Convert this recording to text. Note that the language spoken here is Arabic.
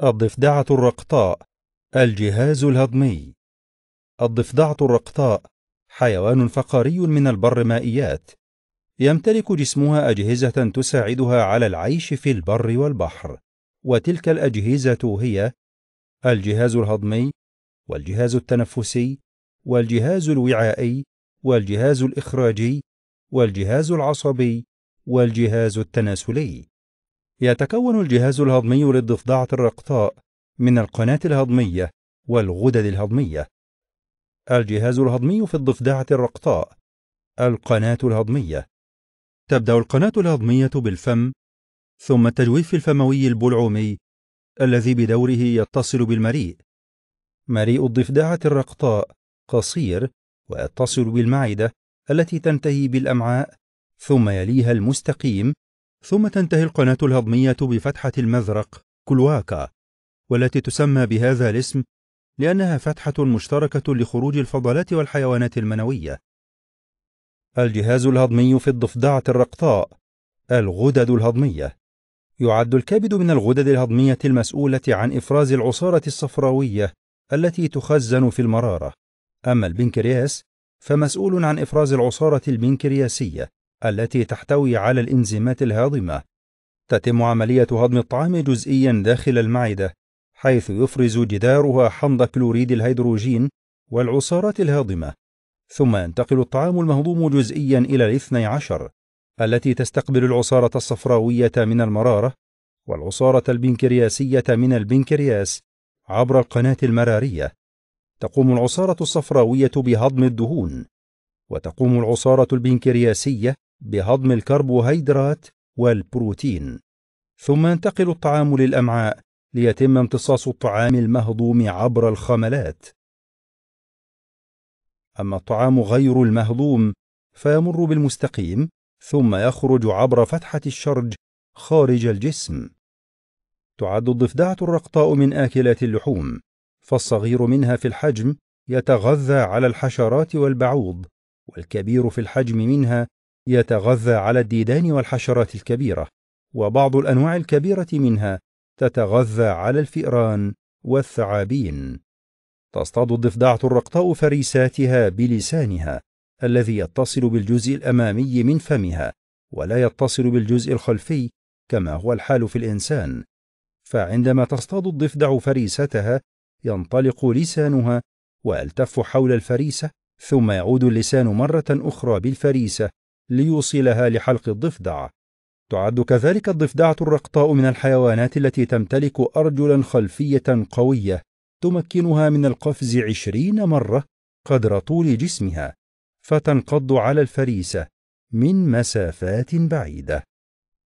الضفدعة الرقطاء الجهاز الهضمي. الضفدعة الرقطاء حيوان فقاري من البرمائيات يمتلك جسمها أجهزة تساعدها على العيش في البر والبحر. وتلك الأجهزة هي الجهاز الهضمي والجهاز التنفسي والجهاز الوعائي والجهاز الإخراجي والجهاز العصبي والجهاز التناسلي. يتكون الجهاز الهضمي للضفدعة الرقطاء من القناة الهضمية والغدد الهضمية. الجهاز الهضمي في الضفدعة الرقطاء القناة الهضمية تبدأ القناة الهضمية بالفم ثم التجويف الفموي البلعومي الذي بدوره يتصل بالمريء. مريء الضفدعة الرقطاء قصير ويتصل بالمعدة التي تنتهي بالأمعاء ثم يليها المستقيم ثم تنتهي القناة الهضمية بفتحة المذرق كلواكا والتي تسمى بهذا الاسم لأنها فتحة مشتركة لخروج الفضلات والحيوانات المنوية. الجهاز الهضمي في الضفدعة الرقطاء الغدد الهضمية يعد الكبد من الغدد الهضمية المسؤولة عن إفراز العصارة الصفراوية التي تخزن في المرارة. أما البنكرياس فمسؤول عن إفراز العصارة البنكرياسية التي تحتوي على الإنزيمات الهاضمة. تتم عملية هضم الطعام جزئيا داخل المعدة حيث يفرز جدارها حمض كلوريد الهيدروجين والعصارات الهاضمة. ثم ينتقل الطعام المهضوم جزئيا إلى الاثني عشر التي تستقبل العصارة الصفراوية من المرارة والعصارة البنكرياسية من البنكرياس عبر القناة المرارية. تقوم العصارة الصفراوية بهضم الدهون وتقوم العصارة البنكرياسية بهضم الكربوهيدرات والبروتين. ثم ينتقل الطعام للأمعاء ليتم امتصاص الطعام المهضوم عبر الخملات. أما الطعام غير المهضوم فيمر بالمستقيم ثم يخرج عبر فتحة الشرج خارج الجسم. تعد الضفدعة الرقطاء من آكلات اللحوم فالصغير منها في الحجم يتغذى على الحشرات والبعوض والكبير في الحجم منها يتغذى على الديدان والحشرات الكبيرة وبعض الأنواع الكبيرة منها تتغذى على الفئران والثعابين. تصطاد الضفدعة الرقطاء فريساتها بلسانها الذي يتصل بالجزء الأمامي من فمها ولا يتصل بالجزء الخلفي كما هو الحال في الإنسان. فعندما تصطاد الضفدع فريستها ينطلق لسانها ويلتف حول الفريسة ثم يعود اللسان مرة أخرى بالفريسة ليوصلها لحلق الضفدع. تعد كذلك الضفدعة الرقطاء من الحيوانات التي تمتلك أرجلا خلفية قوية تمكنها من القفز عشرين مرة قدر طول جسمها فتنقض على الفريسة من مسافات بعيدة.